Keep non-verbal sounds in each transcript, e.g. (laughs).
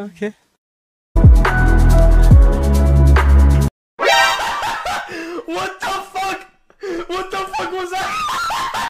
Okay. What the fuck? What the fuck was that? (laughs)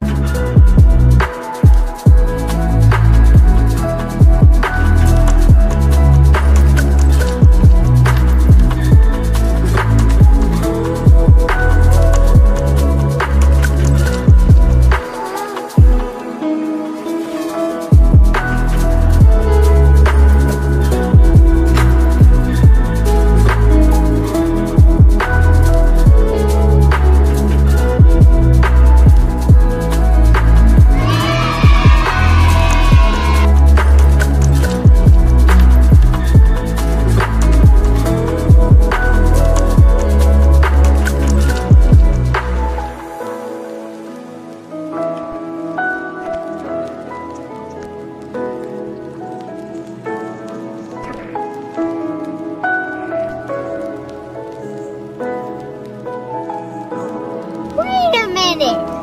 planet.